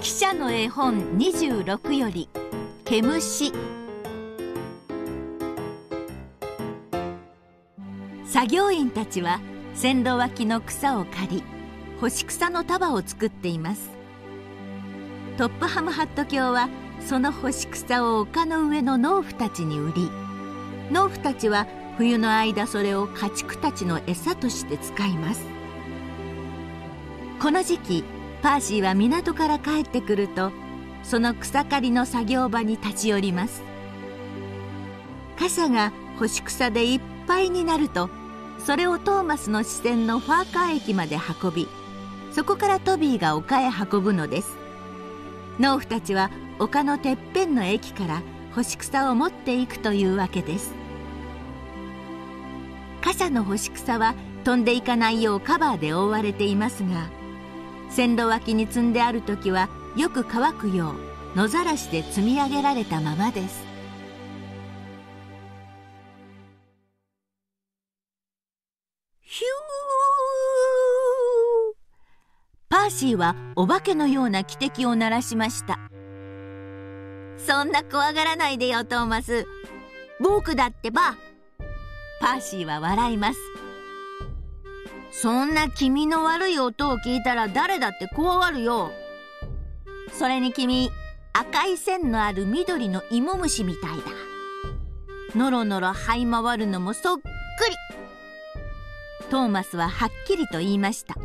記者の絵本26より毛虫作業員たちは線路脇の草を刈り干し草の束を作っています。トップハムハット卿はその干し草を丘の上の農夫たちに売り農夫たちは冬の間それを家畜たちの餌として使います。この時期パーシーは港から帰ってくるとその草刈りの作業場に立ち寄ります。貨車が干し草でいっぱいになるとそれをトーマスの視線のファーカー駅まで運びそこからトビーが丘へ運ぶのです。農夫たちは丘のてっぺんの駅から干し草を持っていくというわけです。貨車の干し草は飛んでいかないようカバーで覆われていますが線路脇に積んである時はよく乾くよう野ざらしで積み上げられたままです。ヒュー。パーシーはお化けのような汽笛を鳴らしました。そんな怖がらないでよトーマス。僕だってば。パーシーは笑います。そんな気味の悪い音を聞いたら誰だって怖がるよ。それに君赤い線のある緑の芋虫みたいだ。のろのろ這い回るのもそっくり。トーマスははっきりと言いました。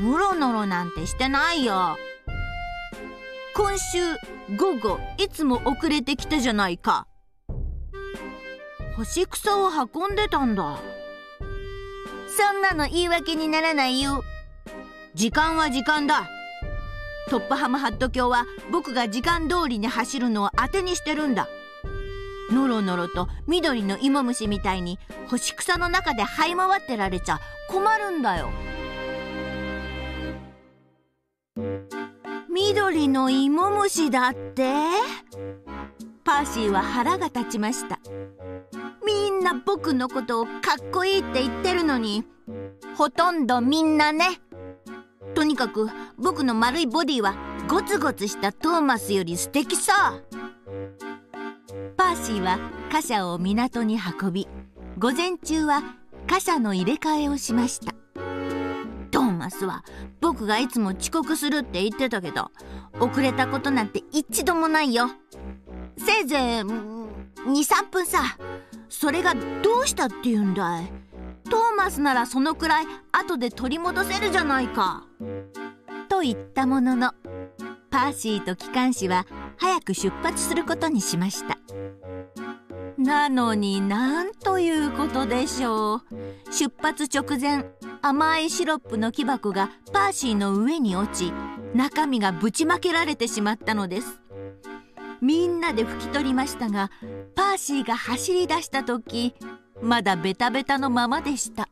のろのろなんてしてないよ。今週午後いつも遅れてきたじゃないか。干し草を運んでたんだ。そんなの言い訳にならないよ。時間は時間だ。トップハムハット卿は僕が時間通りに走るのを当てにしてるんだ。のろのろと緑の芋虫みたいに干し草の中で這い回ってられちゃ困るんだよ。緑の芋虫だって？パーシーは腹が立ちました。な僕のことをかっこいいって言ってるのに。ほとんどみんなね。とにかく僕の丸いボディはゴツゴツしたトーマスより素敵さ。パーシーは貨車を港に運び午前中は貨車の入れ替えをしました。トーマスは僕がいつも遅刻するって言ってたけど遅れたことなんて一度もないよ。せいぜい23分さ。それがどうしたって言うんだい？トーマスならそのくらい後で取り戻せるじゃないか。と言ったもののパーシーと機関士は早く出発することにしました。なのになんということでしょう。出発直前甘いシロップの木箱がパーシーの上に落ち中身がぶちまけられてしまったのです。みんなで拭き取りましたがパーシーが走り出した時まだベタベタのままでした。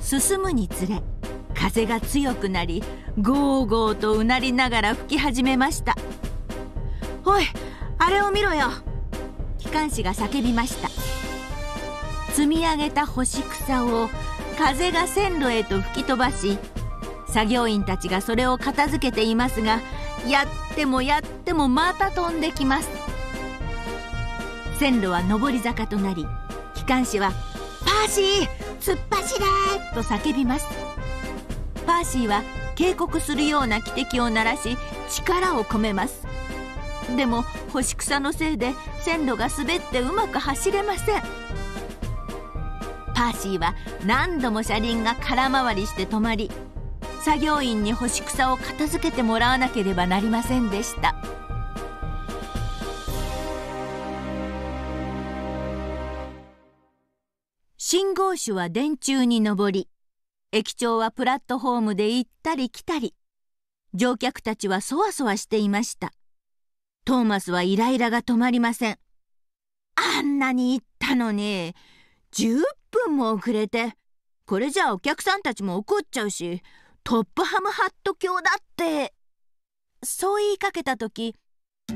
進むにつれ風が強くなりゴーゴーとうなりながら吹き始めました。おいあれを見ろよ。機関士が叫びました。積み上げた干し草を風が線路へと吹き飛ばし作業員たちがそれを片付けていますがやってもやってもまた飛んできます。線路は上り坂となり機関士は「パーシー突っ走れ!」と叫びます。パーシーは警告するような汽笛を鳴らし力を込めます。でも干し草のせいで線路が滑ってうまく走れません。パーシーは何度も車輪が空回りして止まり作業員に干し草を片付けてもらわなければなりませんでした。信号種は電柱に上り駅長はプラットホームで行ったり来たり乗客たちはそわそわしていました。トーマスはイライラが止まりません。あんなに行ったのに10分も遅れてこれじゃあお客さんたちも怒っちゃうしトップハムハット教だって。そう言いかけた時パ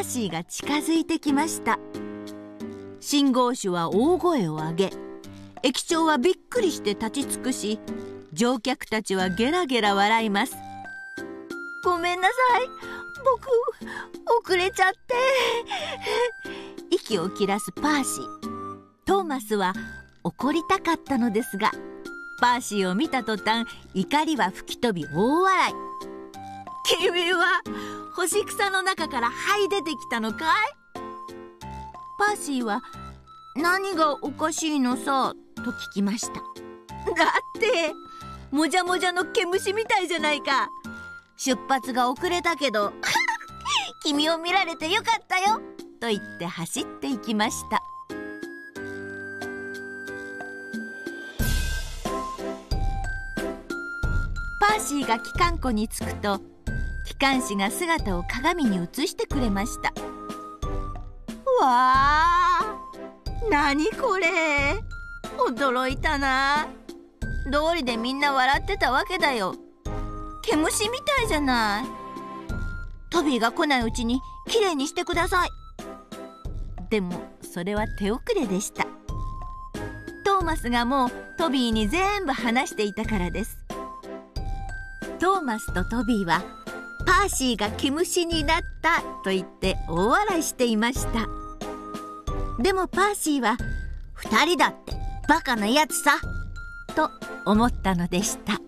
ーシーが近づいてきました。信号種は大声を上げ駅長はびっくりして立ち尽くし乗客たちはゲラゲラ笑います。ごめんなさい僕遅れちゃって。息を切らすパーシー。トーマスは怒りたかったのですがパーシーを見た途端怒りは吹き飛び大笑い。君は干し草の中から這い出てきたのかい？パーシーは何がおかしいのさ？と聞きましただってもじゃもじゃの毛虫みたいじゃないか出発が遅れたけど 君を見られてよかったよと言って走っていきました。パーシーが機関庫に着くと機関士が姿を鏡に映してくれました。わあ何これ？驚いたな。通りでみんな笑ってたわけだよ。毛虫みたいじゃない。トビーが来ないうちにきれいにしてください。でもそれは手遅れでした。トーマスがもうトビーに全部話していたからです。トーマスとトビーはパーシーが毛虫になったと言って大笑いしていました。でもパーシーは2人だってバカなやつさと思ったのでした。